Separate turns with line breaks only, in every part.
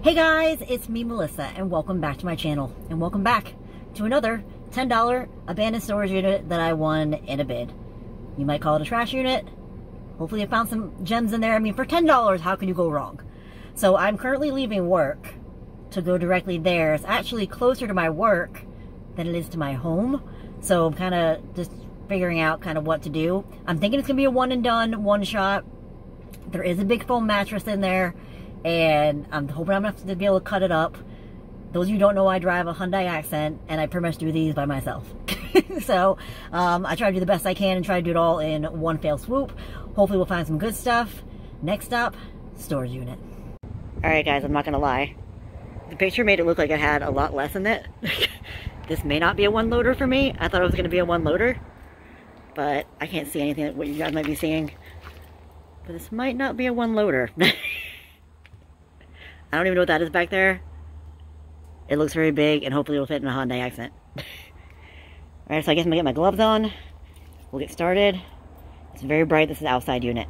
Hey guys, it's me Melissa and welcome back to my channel and welcome back to another $10 abandoned storage unit that I won in a bid. You might call it a trash unit. Hopefully I found some gems in there. I mean for $10, how can you go wrong? So I'm currently leaving work to go directly there. It's actually closer to my work than it is to my home. So I'm kind of just figuring out kind of what to do. I'm thinking it's going to be a one and done, one shot. There is a big foam mattress in there and I'm hoping I'm going to be able to cut it up. Those of you don't know, I drive a Hyundai Accent, and I pretty much do these by myself. so um, I try to do the best I can and try to do it all in one fell swoop. Hopefully we'll find some good stuff. Next up, storage unit. Alright guys, I'm not going to lie. The picture made it look like it had a lot less in it. this may not be a one loader for me. I thought it was going to be a one loader. But I can't see anything that what you guys might be seeing. But this might not be a one loader. I don't even know what that is back there. It looks very big, and hopefully it'll fit in a Hyundai Accent. Alright, so I guess I'm going to get my gloves on. We'll get started. It's very bright. This is outside unit.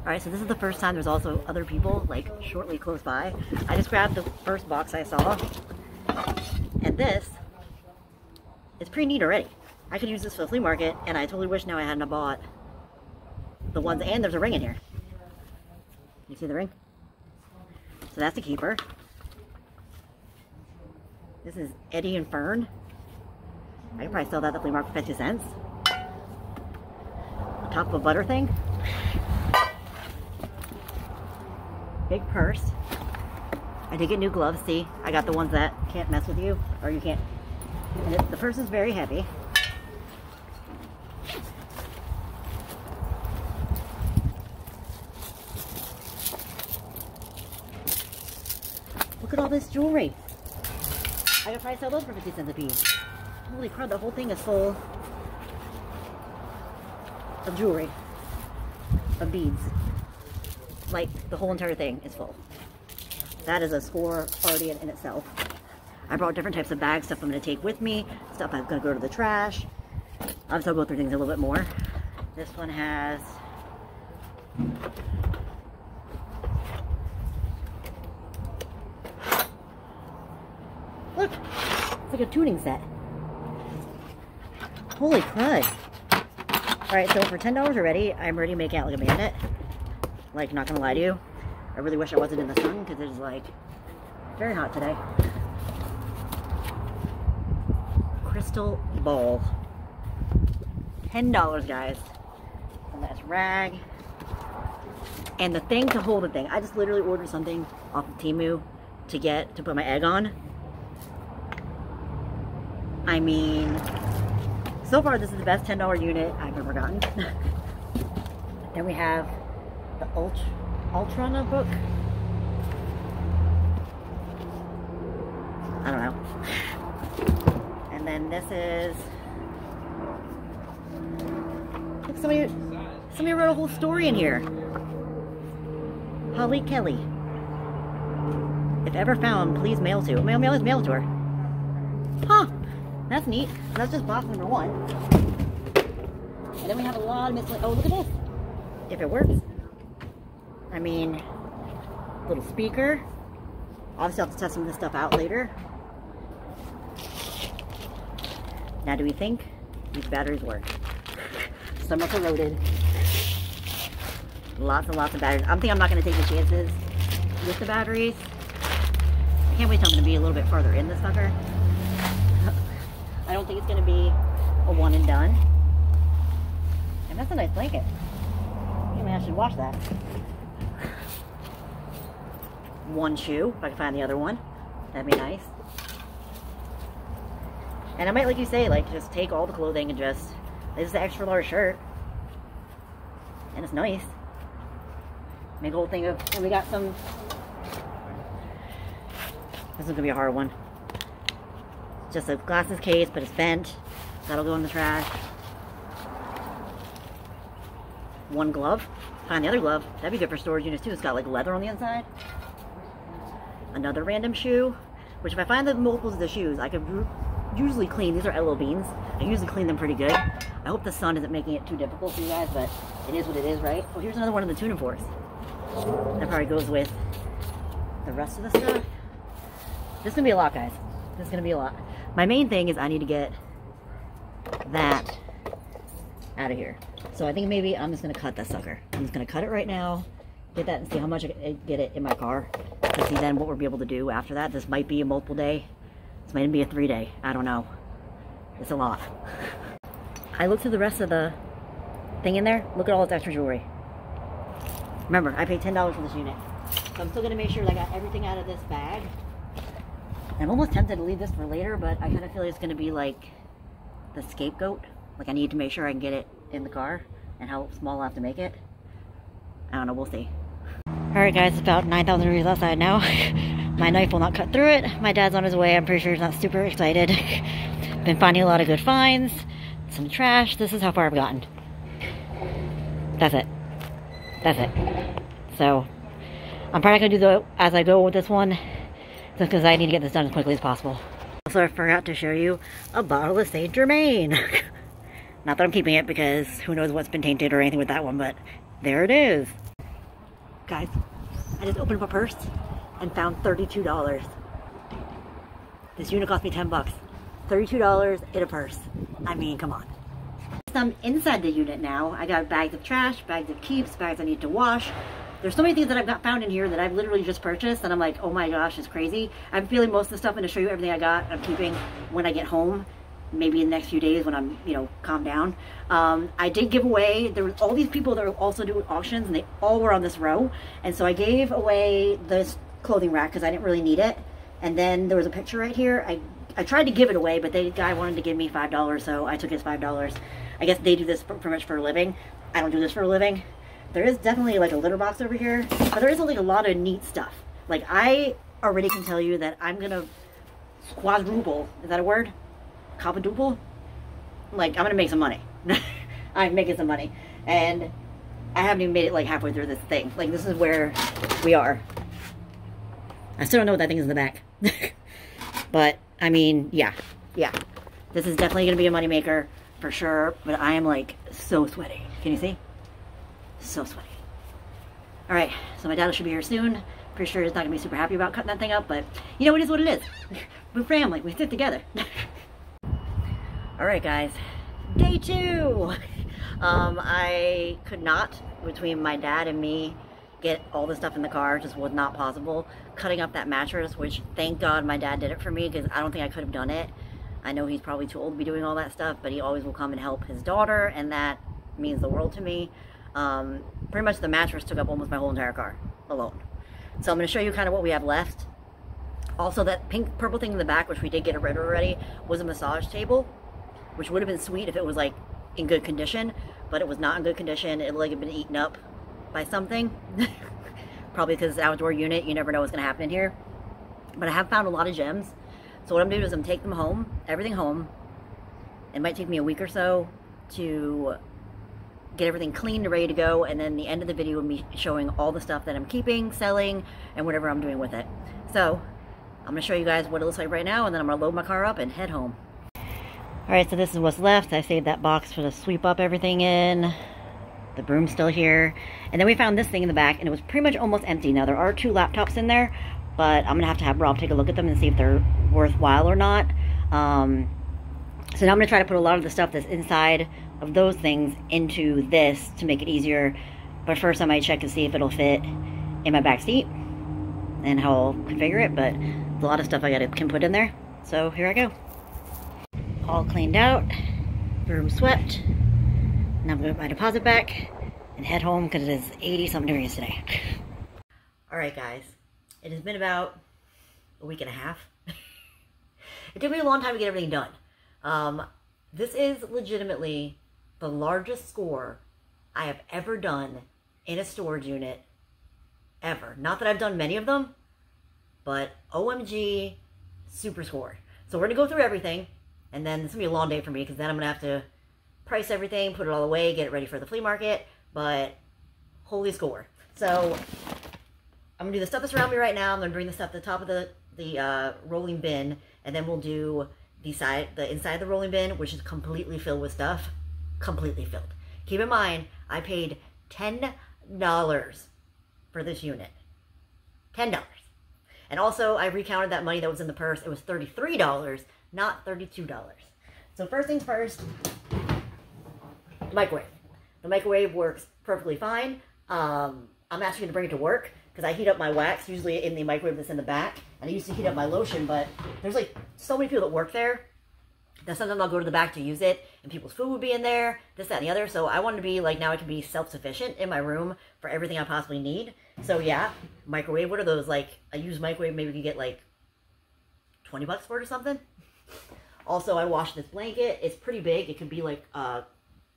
Alright, so this is the first time there's also other people, like, shortly close by. I just grabbed the first box I saw. And this is pretty neat already. I could use this for the flea market, and I totally wish now I hadn't bought the ones, and there's a ring in here. You see the ring? So that's a keeper. This is Eddie and Fern. I could probably sell that at the flea market for 50 cents. On top of a butter thing. Big purse. I did get new gloves, see? I got the ones that can't mess with you, or you can't. It, the purse is very heavy. All this jewelry. I could probably sell those for 50 cents a piece. Holy crap, the whole thing is full of jewelry. Of beads. Like, the whole entire thing is full. That is a score already in, in itself. I brought different types of bags, stuff I'm going to take with me, stuff I'm going to go to the trash. Obviously, I'll go through things a little bit more. This one has Look, it's like a tuning set. Holy crud. Alright, so for $10 already, I'm ready to make out like a bandit. Like, not gonna lie to you. I really wish I wasn't in the sun, because it's like, very hot today. Crystal ball. $10, guys. And that's rag. And the thing to hold the thing. I just literally ordered something off of Temu to get, to put my egg on. I mean, so far this is the best $10 unit I've ever gotten. then we have the Ultra, Ultra notebook. I don't know. And then this is, look, somebody, somebody wrote a whole story in here. Holly Kelly. If ever found, please mail to. Mail, mail is mail to her. Huh. That's neat. That's just box number one. And then we have a lot of miscellaneous. Oh, look at this. If it works. I mean, little speaker. Obviously, I'll have to test some of this stuff out later. Now, do we think these batteries work? Some are corroded. Lots and lots of batteries. I'm thinking I'm not going to take the chances with the batteries. I can't wait till I'm going to be a little bit farther in this sucker. I don't think it's going to be a one and done. And that's a nice blanket. Maybe I should wash that. One shoe, if I can find the other one. That'd be nice. And I might, like you say, like, just take all the clothing and just, this is an extra large shirt. And it's nice. Make a whole thing of, and we got some, this is going to be a hard one just a glasses case, but it's bent. That'll go in the trash. One glove. Find the other glove. That'd be good for storage units too. It's got like leather on the inside. Another random shoe. Which if I find the multiples of the shoes, I could usually clean. These are LL Beans. I usually clean them pretty good. I hope the sun isn't making it too difficult for you guys, but it is what it is, right? Oh, here's another one of the tuning forks. That probably goes with the rest of the stuff. This is gonna be a lot, guys. This is gonna be a lot. My main thing is I need to get that out of here. So I think maybe I'm just gonna cut that sucker. I'm just gonna cut it right now, get that and see how much I get it in my car. To see then what we'll be able to do after that. This might be a multiple day. This might be a three day. I don't know. It's a lot. I looked through the rest of the thing in there. Look at all this extra jewelry. Remember, I paid $10 for this unit. So I'm still gonna make sure that I got everything out of this bag. I'm almost tempted to leave this for later, but I kind of feel like it's gonna be like the scapegoat. Like I need to make sure I can get it in the car and how small I have to make it. I don't know, we'll see. Alright guys, it's about 9,000 degrees outside now. My knife will not cut through it. My dad's on his way. I'm pretty sure he's not super excited. Been finding a lot of good finds. Some trash. This is how far I've gotten. That's it. That's it. So, I'm probably going to do the as I go with this one. Just because I need to get this done as quickly as possible. Also, I forgot to show you a bottle of Saint Germain. Not that I'm keeping it because who knows what's been tainted or anything with that one, but there it is. Guys, I just opened up a purse and found $32. This unit cost me 10 bucks. $32 in a purse. I mean, come on. I'm inside the unit now. I got bags of trash, bags of keeps, bags I need to wash. There's so many things that I've got found in here that I've literally just purchased and I'm like, oh my gosh, it's crazy. I'm feeling most of the stuff. Going to show you everything I got. I'm keeping when I get home maybe in the next few days when I'm, you know, calm down. Um, I did give away, there were all these people that were also doing auctions and they all were on this row. And so I gave away this clothing rack because I didn't really need it. And then there was a picture right here. I, I tried to give it away, but the guy wanted to give me $5, so I took his $5. I guess they do this pretty much for a living. I don't do this for a living. There is definitely like a litter box over here, but there is like a lot of neat stuff. Like I already can tell you that I'm gonna quadruple, is that a word? Quadruple? Like I'm gonna make some money. I'm making some money. And I haven't even made it like halfway through this thing. Like this is where we are. I still don't know what that thing is in the back. but, I mean, yeah. Yeah. This is definitely to be a moneymaker for sure. But I am, like, so sweaty. Can you see? So sweaty. Alright, so my dad should be here soon. Pretty sure he's not to be super happy about cutting that thing up. But, you know, it is what it is. We're family. We sit together. Alright, guys. Day two! Um, I could not, between my dad and me, get all the stuff in the car just was not possible. Cutting up that mattress, which thank God my dad did it for me because I don't think I could have done it. I know he's probably too old to be doing all that stuff, but he always will come and help his daughter, and that means the world to me. Um, pretty much the mattress took up almost my whole entire car alone. So I'm going to show you kind of what we have left. Also, that pink purple thing in the back, which we did get rid of already, was a massage table, which would have been sweet if it was like in good condition, but it was not in good condition. It like had been eaten up by something. Probably because it's an outdoor unit, you never know what's going to happen in here. But I have found a lot of gems. So what I'm doing is I'm taking them home, everything home. It might take me a week or so to get everything clean and ready to go. And then the end of the video will be showing all the stuff that I'm keeping, selling, and whatever I'm doing with it. So I'm going to show you guys what it looks like right now, and then I'm going to load my car up and head home. Alright, so this is what's left. I saved that box for to sweep up everything in. The broom's still here. And then we found this thing in the back, and it was pretty much almost empty. Now, there are two laptops in there, but I'm going to have to have Rob take a look at them and see if they're worthwhile or not. Um, so now I'm going to try to put a lot of the stuff that's inside of those things into this to make it easier. But first, I might check to see if it'll fit in my back seat and how I'll configure it. But a lot of stuff I got to can put in there. So here I go. All cleaned out, room swept. Now I'm to put my deposit back and head home because it is 80 something degrees today. Alright guys, it has been about a week and a half. it took me a long time to get everything done. Um, this is legitimately the largest score I have ever done in a storage unit ever. Not that I've done many of them, but OMG super score. So we're going to go through everything, and then it's going to be a long day for me because then I'm going to have to price everything, put it all away, get it ready for the flea market, but holy score. So I'm gonna do the stuff that's around me right now. I'm gonna bring the stuff to the top of the, the uh, rolling bin, and then we'll do the side, the inside of the rolling bin, which is completely filled with stuff, completely filled. Keep in mind, I paid $10 for this unit. $10. And also, I recounted that money that was in the purse. It was $33, not $32. So first things first, microwave. The microwave works perfectly fine. Um, I'm actually going to bring it to work because I heat up my wax usually in the microwave that's in the back. And I used to heat up my lotion, but there's like so many people that work there that sometimes I'll go to the back to use it and people's food would be in there, this, that, and the other. So I wanted to be like, now I can be self-sufficient in my room for everything I possibly need. So yeah, microwave, what are those? Like, I use microwave, maybe you can get like 20 bucks for it or something. Also, I washed this blanket. It's pretty big. It could be like a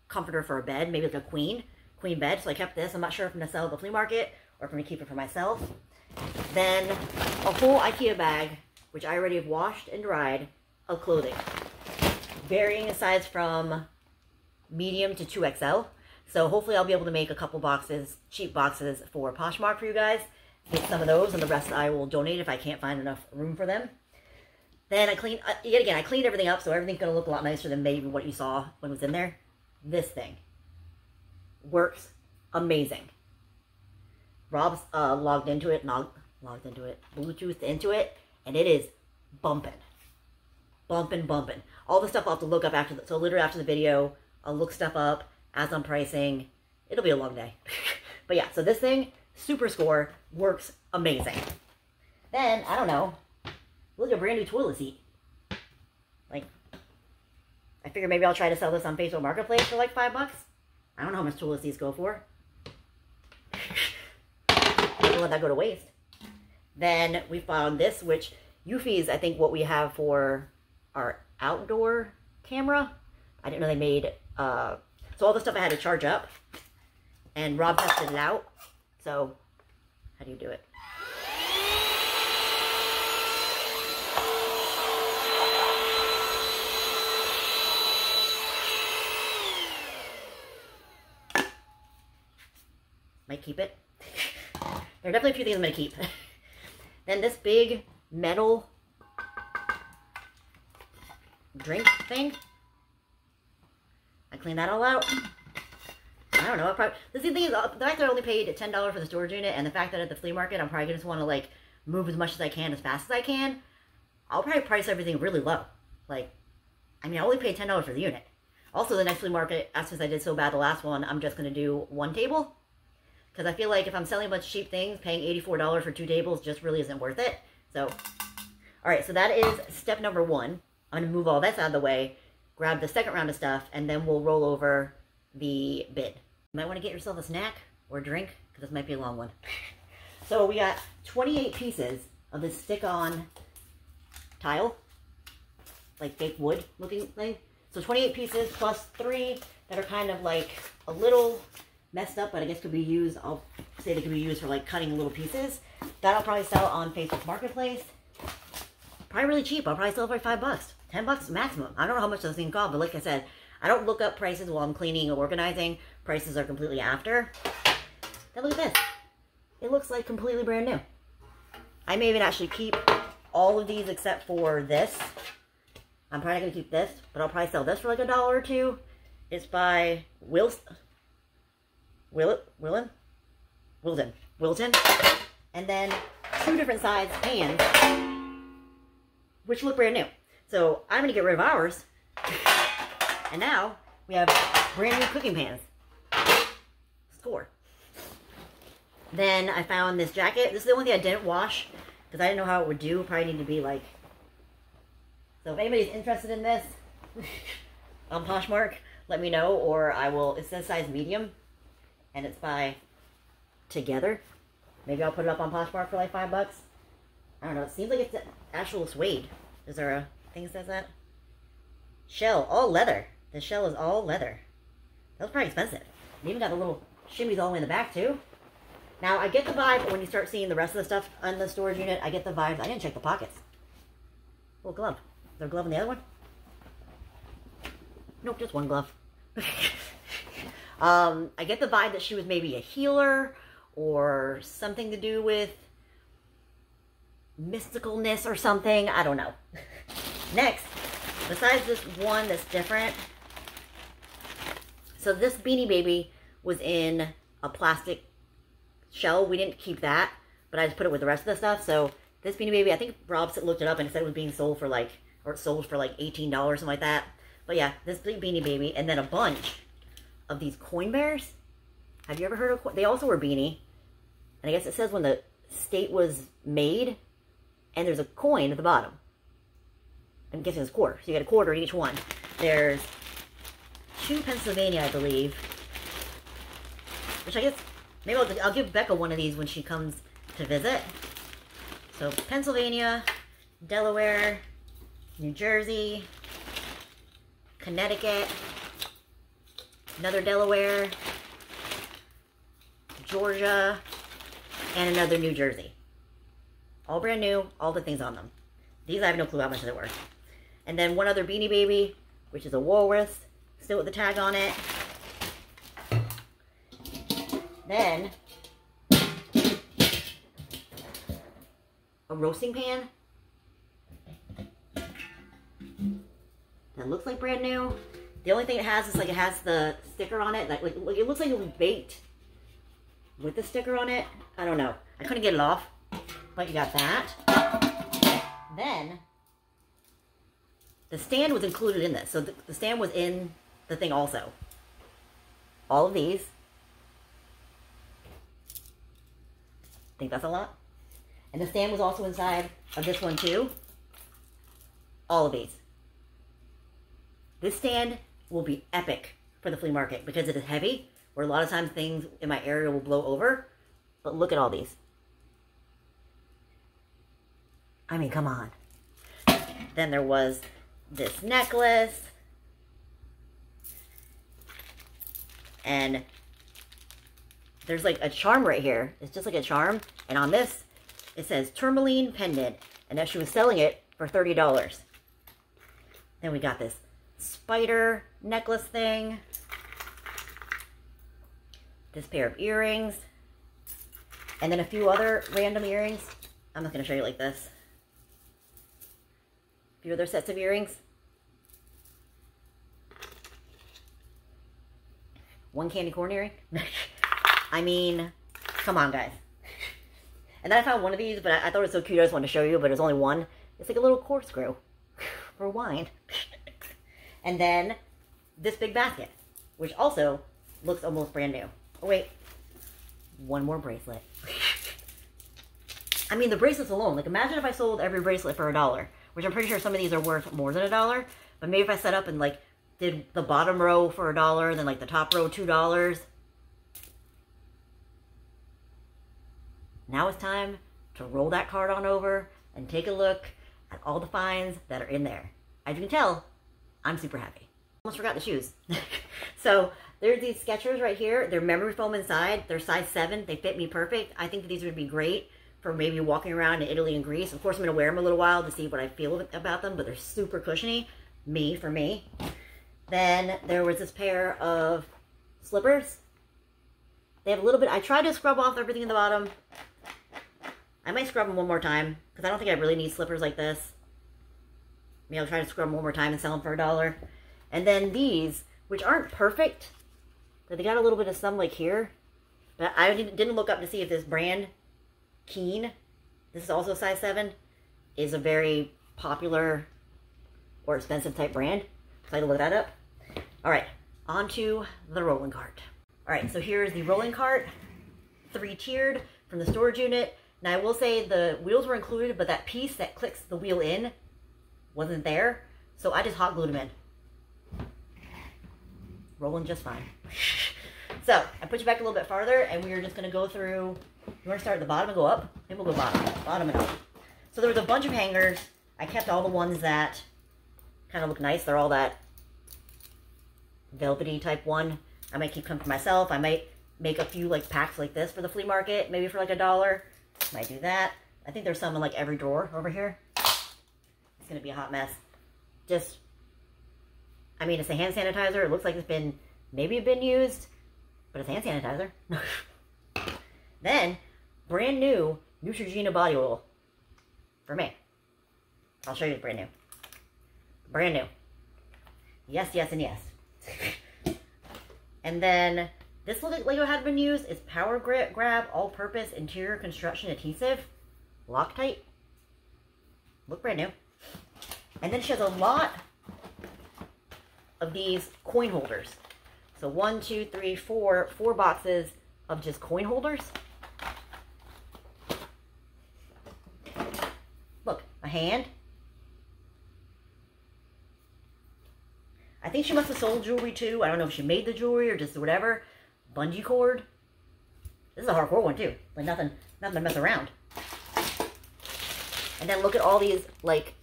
comforter for a bed, maybe like a queen, queen bed. So I kept this. I'm not sure if I'm to sell at the flea market or if I'm to keep it for myself. Then a whole Ikea bag, which I already have washed and dried, of clothing. Varying size from medium to 2XL. So hopefully I'll be able to make a couple boxes, cheap boxes for Poshmark for you guys. Get some of those and the rest I will donate if I can't find enough room for them. Then I clean, uh, yet again, I cleaned everything up, so everything's going to look a lot nicer than maybe what you saw when it was in there. This thing works amazing. Rob's uh, logged into it, logged, logged into it, Bluetooth into it, and it is bumping. Bumping, bumping. All the stuff I'll have to look up after, the, so literally after the video, I'll look stuff up as I'm pricing. It'll be a long day. but yeah, so this thing, Super Score, works amazing. Then, I don't know, Look, a brand new toilet seat. Like, I figure maybe I'll try to sell this on Facebook Marketplace for like five bucks. I don't know how much toilet seats go for. Don't let that go to waste. Then we found this, which Eufy is, I think, what we have for our outdoor camera. I didn't know they made, uh, so all the stuff I had to charge up. And Rob tested it out. So, how do you do it? Might keep it. there are definitely a few things I'm going to keep. then this big metal drink thing. I cleaned that all out. I don't know. I probably, the thing is, uh, the fact that I only paid $10 for the storage unit and the fact that at the flea market, I'm probably going to just want to, like, move as much as I can as fast as I can. I'll probably price everything really low. Like, I mean, I only paid $10 for the unit. Also, the next flea market, as since I did so bad the last one, I'm just going to do one table. Because I feel like if I'm selling a bunch of cheap things, paying $84 for two tables just really isn't worth it. So, all right, so that is step number one. I'm to move all this out of the way, grab the second round of stuff, and then we'll roll over the bid. You might want to get yourself a snack or a drink, because this might be a long one. So we got 28 pieces of this stick-on tile, like fake wood looking thing. So 28 pieces plus three that are kind of like a little messed up, but I guess could be used, I'll say they could be used for like cutting little pieces. That'll probably sell on Facebook Marketplace. Probably really cheap. I'll probably sell it for five bucks. Ten bucks maximum. I don't know how much those things cost, but like I said, I don't look up prices while I'm cleaning or organizing. Prices are completely after. Then look at this. It looks like completely brand new. I may even actually keep all of these except for this. I'm probably going to keep this, but I'll probably sell this for like a dollar or two. It's by Will, Will Willen? Wilden. Wilton. And then two different size pans, which look brand new. So I'm to get rid of ours. And now we have brand new cooking pans. Score. Then I found this jacket. This is the only thing I didn't wash because I didn't know how it would do. Probably need to be like... So if anybody's interested in this on Poshmark, let me know or I will... It says size medium and it's by Together. Maybe I'll put it up on Poshmark for like five bucks. I don't know. It seems like it's actual suede. Is there a thing that says that? Shell, all leather. The shell is all leather. That was pretty expensive. It even got the little shimmies all the way in the back too. Now, I get the vibe when you start seeing the rest of the stuff on the storage unit. I get the vibe. I didn't check the pockets. Little glove. Is there a glove in the other one? Nope, just one glove. Um, I get the vibe that she was maybe a healer or something to do with mysticalness or something. I don't know. Next, besides this one that's different, so this Beanie Baby was in a plastic shell. We didn't keep that, but I just put it with the rest of the stuff. So This Beanie Baby, I think Rob looked it up and said it was being sold for like, or sold for like $18, something like that. But yeah, this Beanie Baby, and then a bunch of these coin bears. Have you ever heard of, they also were beanie. And I guess it says when the state was made, and there's a coin at the bottom. I'm guessing it's a quarter. So you get a quarter in each one. There's two Pennsylvania, I believe. Which I guess, maybe I'll, I'll give Becca one of these when she comes to visit. So Pennsylvania, Delaware, New Jersey, Connecticut, another Delaware, Georgia, and another New Jersey. All brand new, all the things on them. These I have no clue how much they're worth. And then one other Beanie Baby, which is a Woolworth, still with the tag on it. Then, a roasting pan. That looks like brand new. The only thing it has is like it has the sticker on it. Like, like, like it looks like it was baked with the sticker on it. I don't know. I couldn't get it off. But you got that. Then, the stand was included in this. So the, the stand was in the thing also. All of these. I think that's a lot. And the stand was also inside of this one too. All of these. This stand will be epic for the flea market because it is heavy, where a lot of times things in my area will blow over. But look at all these. I mean, come on. Then there was this necklace. And there's like a charm right here. It's just like a charm. And on this, it says tourmaline pendant. And that she was selling it for $30. Then we got this spider necklace thing. This pair of earrings. And then a few other random earrings. I'm not going to show you like this few other sets of earrings. One candy corn earring. I mean, come on, guys. And then I found one of these, but I, I, thought it was so cute, I just wanted to show you, but it was only one. It's like a little corkscrew for wine. and then this big basket, which also looks almost brand new. Oh, wait. One more bracelet. I mean, the bracelets alone. Like, imagine if I sold every bracelet for a dollar which I'm pretty sure some of these are worth more than a dollar. But maybe if I set up and like did the bottom row for a dollar, then like the top row two dollars. Now it's time to roll that card on over and take a look at all the finds that are in there. As you can tell, I'm super happy. Almost forgot the shoes. so there's these Skechers right here. They're memory foam inside. They're size 7. They fit me perfect. I think these would be great for maybe walking around in Italy and Greece. Of course, I'm going to wear them a little while to see what I feel about them, but they're super cushiony. Me, for me. Then there was this pair of slippers. They have a little bit, I tried to scrub off everything in the bottom. I might scrub them one more time, because I don't think I really need slippers like this. Maybe I'll try to scrub them one more time and sell them for a dollar. And then these, which aren't perfect, but they got a little bit of some like here. But I didn't look up to see if this brand Keen, this is also size 7, is a very popular or expensive type brand. So I had to look that up. All right, on to the rolling cart. All right, so here's the rolling cart, three-tiered from the storage unit. Now, I will say the wheels were included, but that piece that clicks the wheel in wasn't there. So I just hot glued them in. Rolling just fine. so I put you back a little bit farther, and we are just going to go through you want to start at the bottom and go up? Maybe we'll go bottom. Bottom and up. So there was a bunch of hangers. I kept all the ones that kind of look nice. They're all that velvety type one. I might keep them for myself. I might make a few like packs like this for the flea market, maybe for like a dollar. Might do that. I think there's some in like every drawer over here. It's going to be a hot mess. Just, I mean, it's a hand sanitizer. It looks like it's been, maybe been used, but it's hand sanitizer. Then, brand new Neutrogena body oil for me. I'll show you the brand new. Brand new. Yes, yes, and yes. and then this little Lego had been used is Power Grip Grab All-Purpose Interior Construction Adhesive. Loctite. Look brand new. And then she has a lot of these coin holders. So one, two, three, four, four boxes of just coin holders. Look, a hand. I think she must have sold jewelry too. I don't know if she made the jewelry or just whatever. Bungee cord. This is a hardcore one too. Like nothing, nothing to mess around. And then look at all these, like,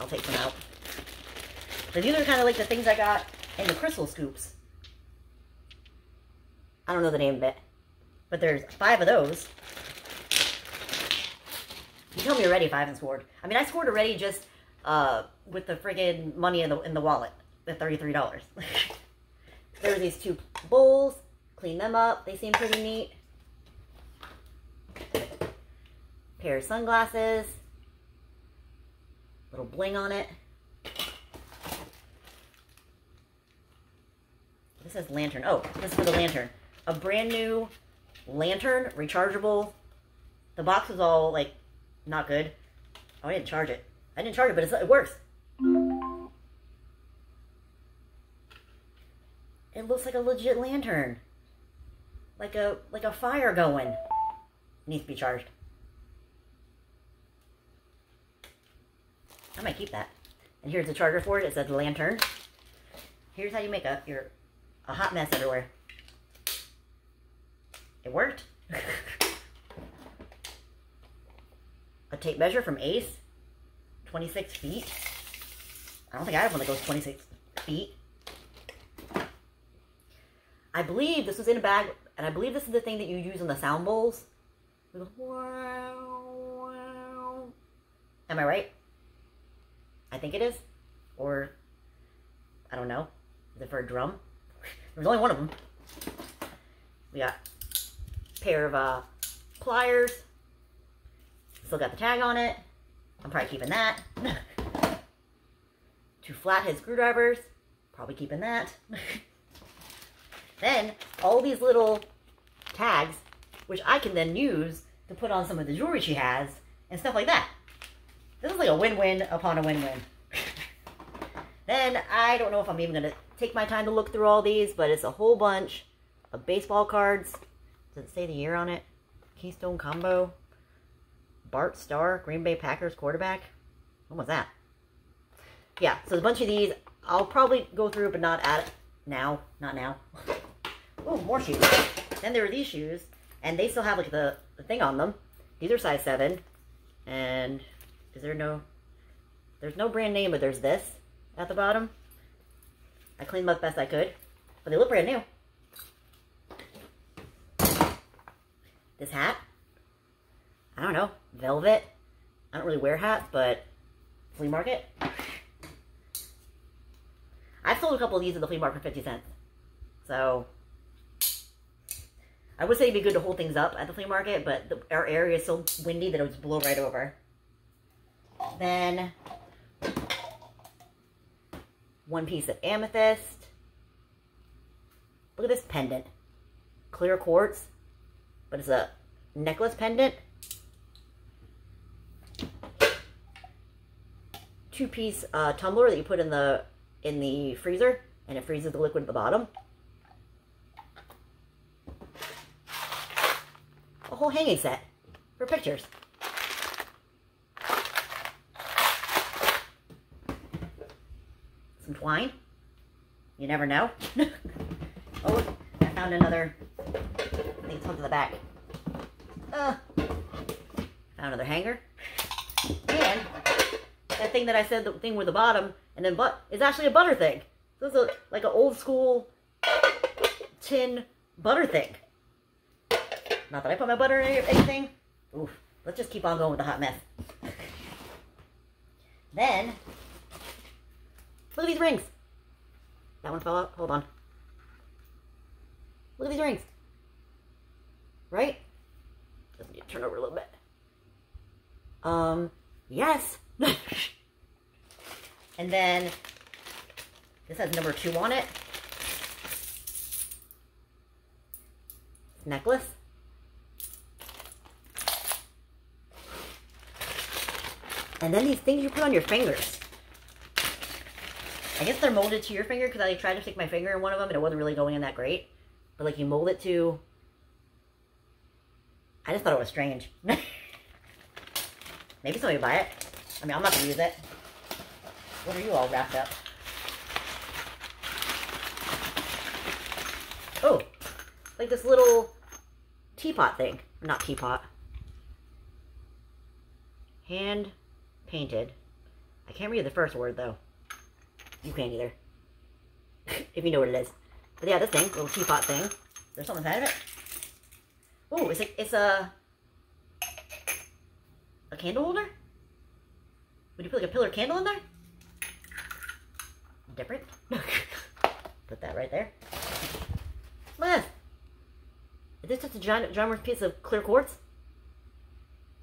I'll take some out. So these are kind of like the things I got in the crystal scoops. I don't know the name of it. But there's five of those. You tell me already if I haven't scored. I mean, I scored already just uh, with the friggin' money in the, in the wallet. The $33. there There's these two bowls. Clean them up. They seem pretty neat. Pair of sunglasses. Little bling on it. This says lantern. Oh, this is for the lantern. A brand new lantern, rechargeable. The box was all, like, not good. Oh, I didn't charge it. I didn't charge it, but it's it works. It looks like a legit lantern. Like a, like a fire going. Needs to be charged. I might keep that. And here's the charger for it. It says lantern. Here's how you make a your a hot mess everywhere. It worked. a tape measure from Ace. 26 feet. I don't think I have one that goes 26 feet. I believe this was in a bag, and I believe this is the thing that you use in the sound bowls. Am I right? I think it is. Or, I don't know. Is it for a drum? There's only one of them. We got pair of uh, pliers. Still got the tag on it. I'm probably keeping that. Two flathead screwdrivers. Probably keeping that. then, all these little tags, which I can then use to put on some of the jewelry she has and stuff like that. This is like a win-win upon a win-win. then, I don't know if I'm even going to take my time to look through all these, but it's a whole bunch of baseball cards. Does it say the year on it? Keystone Combo. Bart Starr, Green Bay Packers quarterback. When was that? Yeah, so a bunch of these. I'll probably go through, but not at it now. Not now. oh, more shoes. Then there are these shoes, and they still have like the, the thing on them. These are size 7. And is there no... There's no brand name, but there's this at the bottom. I cleaned them up best I could. But they look brand new. This hat. I don't know. Velvet. I don't really wear hats, but flea market. I've sold a couple of these at the flea market for 50 cents. So, I would say it'd be good to hold things up at the flea market, but the, our area is so windy that it would blow right over. Then, one piece of amethyst. Look at this pendant. Clear quartz, but it's a necklace pendant. Two-piece uh, tumbler that you put in the in the freezer, and it freezes the liquid at the bottom. A whole hanging set for pictures. Some twine. You never know. oh, I found another. Hooked to the back. Uh, found another hanger. And that thing that I said, the thing with the bottom, and then but is actually a butter thing. This is a, like an old school tin butter thing. Not that I put my butter in anything. Oof. Let's just keep on going with the hot mess. then, look at these rings. That one fell out. Hold on. Look at these rings. Right? Need to turn over a little bit. Um, yes. and then this has number two on it. Necklace. And then these things you put on your fingers. I guess they're molded to your finger because I tried to stick my finger in one of them and it wasn't really going in that great. But like you mold it to... I just thought it was strange. Maybe somebody buy it. I mean, I'm not going to use it. What are you all wrapped up? Oh, like this little teapot thing. Not teapot. Hand painted. I can't read the first word though. You can't either. if you know what it is. But yeah, this thing, little teapot thing. There's something inside of it. Oh, is it? it's a, a candle holder? Would you put like a pillar candle in there? Different. put that right there. This. Is this just a giant, giant piece of clear quartz?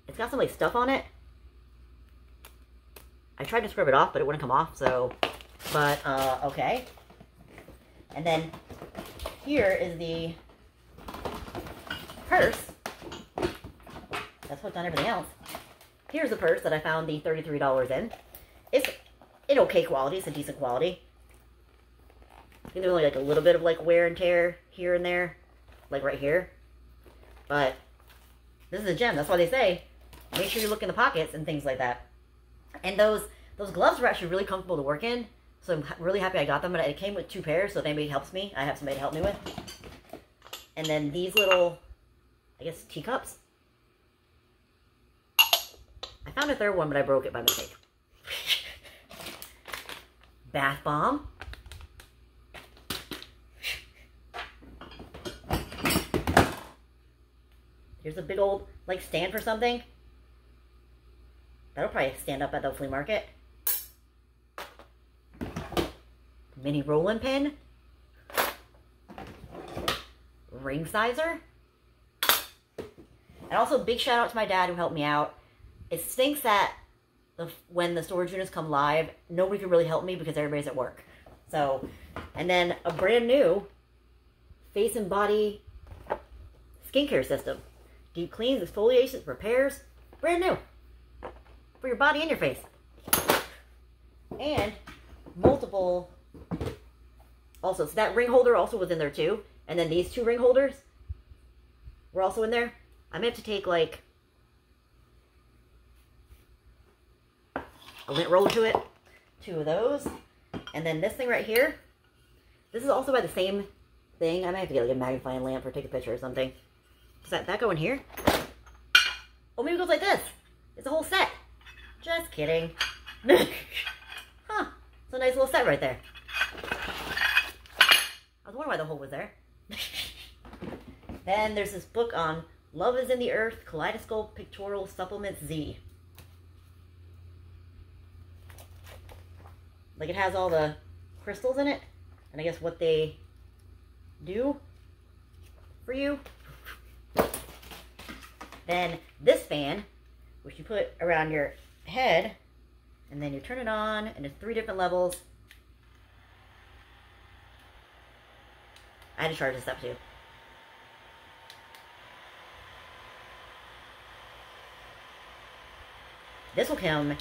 It's got some like stuff on it. I tried to scrub it off, but it wouldn't come off, so, but, uh, okay. And then here is the purse. That's hooked on everything else. Here's the purse that I found the $33 in. It's in okay quality. It's a decent quality. I think there's only like a little bit of like wear and tear here and there. Like right here. But this is a gem. That's why they say make sure you look in the pockets and things like that. And those those gloves were actually really comfortable to work in. So I'm really happy I got them. But it came with two pairs, so if anybody helps me, I have somebody to help me with. And then these little, I guess, teacups. I found a third one, but I broke it by mistake. Bath bomb. Here's a big old, like, stand for something. That'll probably stand up at the flea market. Mini rolling pin. Ring sizer. And also, big shout out to my dad who helped me out. It stinks that the, when the storage units come live, nobody can really help me because everybody's at work. So, and then a brand new face and body skincare system. Deep cleans, exfoliations, repairs. Brand new. For your body and your face. And multiple. Also, so that ring holder also was in there too. And then these two ring holders were also in there. I meant to take like a lint roll to it. Two of those. And then this thing right here. This is also by the same thing. I might have to get like a magnifying lamp or take a picture or something. Does that, that go in here? Oh, maybe it goes like this. It's a whole set. Just kidding. huh. It's a nice little set right there. I was wondering why the hole was there. then there's this book on Love is in the Earth, Kaleidoscope Pictorial Supplement Z. Like it has all the crystals in it, and I guess what they do for you. Then this fan, which you put around your head, and then you turn it on, and there's three different levels. I had to charge this up too. This will come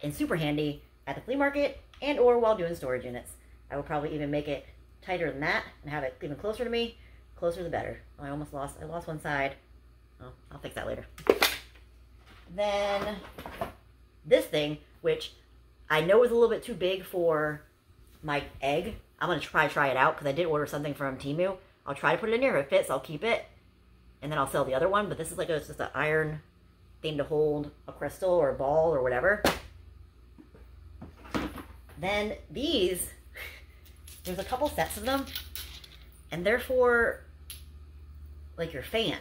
in super handy at the flea market and or while doing storage units. I will probably even make it tighter than that and have it even closer to me. Closer the better. Oh, I almost lost, I lost one side. Oh, I'll fix that later. Then this thing, which I know is a little bit too big for my egg. I'm going to try try it out because I did order something from Temu. I'll try to put it in here. If it fits, I'll keep it. And then I'll sell the other one. But this is like a, just an iron thing to hold a crystal or a ball or whatever. Then these, there's a couple sets of them. And they're for like your fan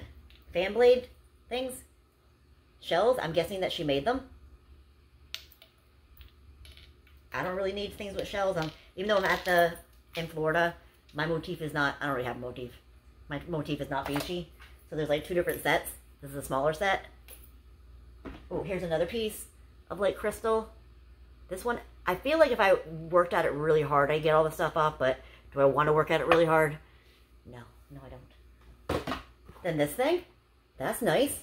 fan blade things, shells. I'm guessing that she made them. I don't really need things with shells. Um, even though I'm at the, in Florida, my motif is not, I don't really have a motif. My motif is not beachy. So there's like two different sets. This is a smaller set. Oh, here's another piece of like crystal. This one, I feel like if I worked at it really hard, I'd get all the stuff off, but do I want to work at it really hard? No, no I don't. Then this thing, that's nice.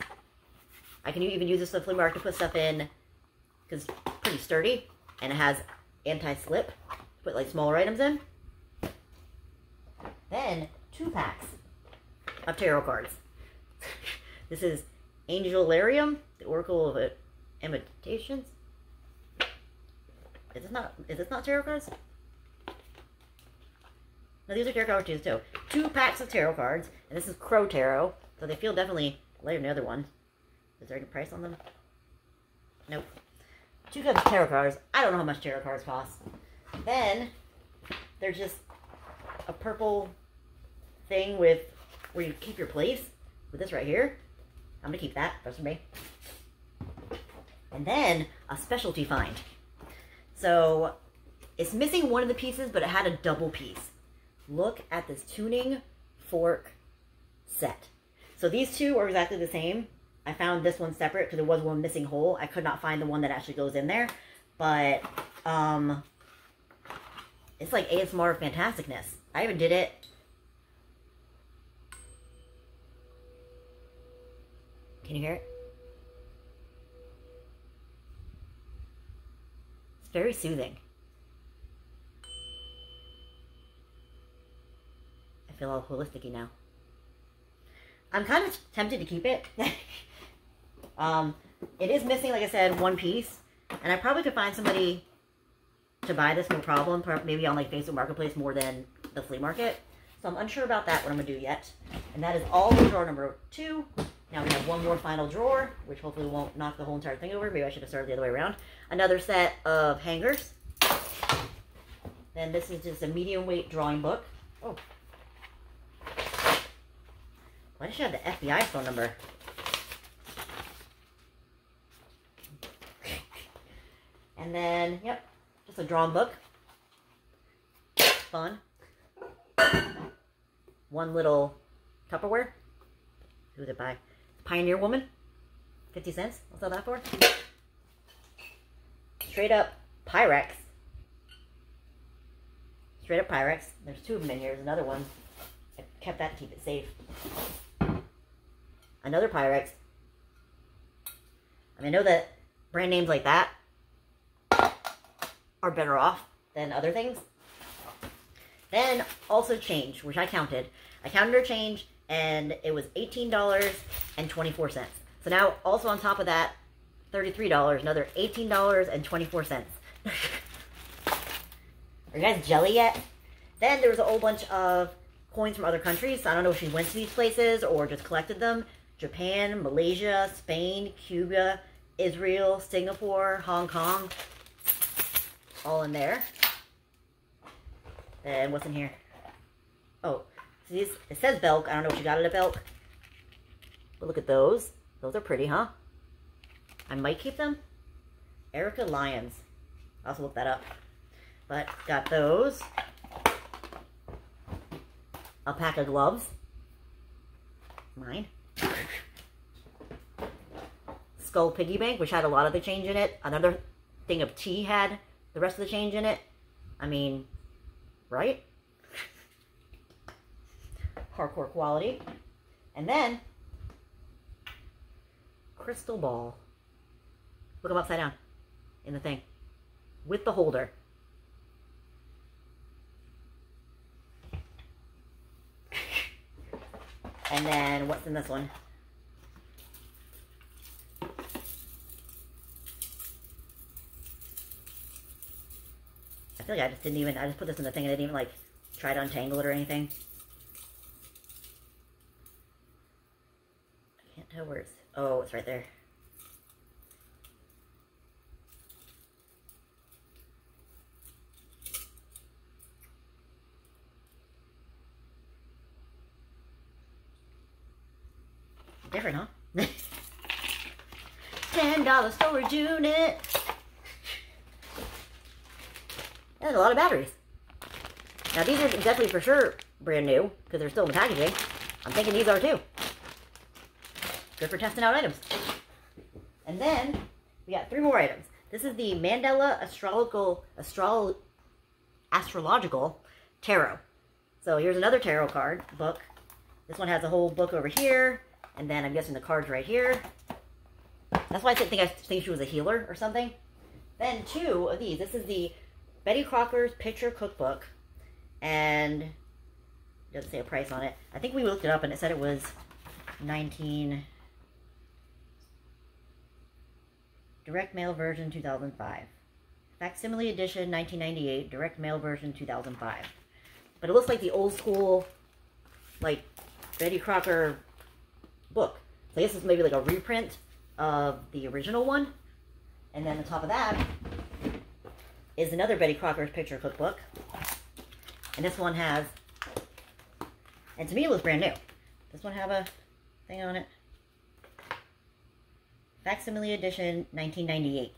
I can even use this at the flea market to put stuff in because it's pretty sturdy and it has anti-slip. Put like smaller items in. Then two packs of tarot cards. this is Angelarium, the Oracle of Imitations. Is this not is this not tarot cards? No, these are tarot cards too. Two packs of tarot cards, and this is Crow Tarot, so they feel definitely lighter than the other one. Is there any price on them? Nope. Two cups of tarot cards. I don't know how much tarot cards cost. Then there's just a purple thing with where you keep your place with this right here. I'm gonna keep that. That's for me. And then a specialty find. So it's missing one of the pieces, but it had a double piece. Look at this tuning fork set. So these two are exactly the same. I found this one separate because there was one missing hole. I could not find the one that actually goes in there. But, um, it's like ASMR Fantasticness. I even did it. Can you hear it? Very soothing. I feel all holistic now. I'm kind of tempted to keep it. um, it is missing, like I said, one piece. And I probably could find somebody to buy this no problem, maybe on like Facebook Marketplace more than the flea market. So I'm unsure about that, what I'm going to do yet. And that is all for drawer number two. Now we have one more final drawer, which hopefully won't knock the whole entire thing over. Maybe I should have started the other way around. Another set of hangers. Then this is just a medium weight drawing book. Oh. Why does she have the FBI phone number? And then, yep, just a drawing book. Fun. One little Tupperware. Who did buy? Pioneer Woman. 50 cents. What's all that for? Straight up Pyrex. Straight up Pyrex. There's two of them in here. There's another one. I kept that to keep it safe. Another Pyrex. I mean, I know that brand names like that are better off than other things. Then also change, which I counted. I counted her change, and it was $18.24. So now, also on top of that, $33, another $18.24. Are you guys jelly yet? Then there was a whole bunch of coins from other countries. I don't know if she went to these places or just collected them. Japan, Malaysia, Spain, Cuba, Israel, Singapore, Hong Kong all in there. And what's in here? Oh, see, it says Belk. I don't know what you got it at Belk. But look at those. Those are pretty, huh? I might keep them. Erica Lyons. I'll also look that up. But got those. A pack of gloves. Mine. Skull Piggy Bank, which had a lot of the change in it. Another thing of tea had the rest of the change in it. I mean, right? Hardcore quality. And then, crystal ball. Look them upside down in the thing. With the holder. and then, what's in this one? I feel like I just didn't even, I just put this in the thing and I didn't even like try to untangle it or anything. I can't tell where it's, oh, it's right there. Different, huh? $10 storage unit. There's a lot of batteries. Now, these are definitely for sure brand new, because they're still in the packaging. I'm thinking these are too. Good for testing out items. And then, we got three more items. This is the Mandala Astrological, Astro, Astrological Tarot. So here's another tarot card book. This one has a whole book over here, and then I'm guessing the cards right here. That's why I think I think she was a healer or something. Then two of these. This is the Betty Crocker's Picture Cookbook. And doesn't say a price on it. I think we looked it up and it said it was 19... Direct mail version 2005. Facsimile edition 1998. Direct mail version 2005. But it looks like the old school, like, Betty Crocker book. So I guess it's maybe like a reprint of the original one. And then on top of that is another Betty Crocker's picture cookbook. And this one has, and to me it looks brand new. This one have a thing on it. Facsimile edition 1998.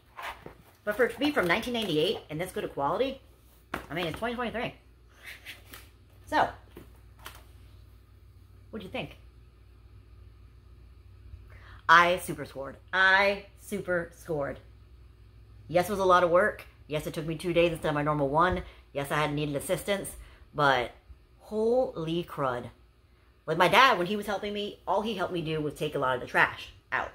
But for it to be from 1998 and this good of quality, I mean, it's 2023. So, what do you think? I super scored. I super scored. Yes, it was a lot of work. Yes, it took me two days instead of my normal one. Yes, I had needed assistance. But holy crud. Like my dad, when he was helping me, all he helped me do was take a lot of the trash out.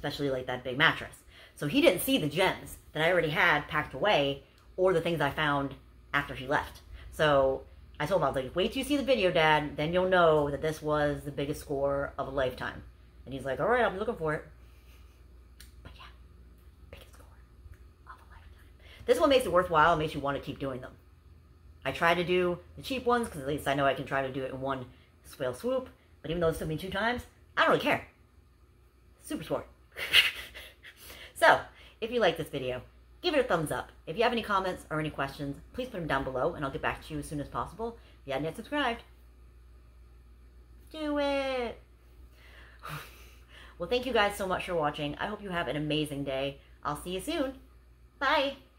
Especially like that big mattress. So he didn't see the gems that I already had packed away or the things I found after he left. So I told him, I was like, wait till you see the video, Dad. Then you'll know that this was the biggest score of a lifetime. And he's like, all right, I'll be looking for it. But yeah, biggest score of a lifetime. This one makes it worthwhile. It makes you want to keep doing them. I try to do the cheap ones because at least I know I can try to do it in one swale swoop. But even though it took me two times, I don't really care. Super sport. so, if you like this video, give it a thumbs up. If you have any comments or any questions, please put them down below and I'll get back to you as soon as possible. If you haven't yet subscribed, do it. Well, thank you guys so much for watching. I hope you have an amazing day. I'll see you soon. Bye.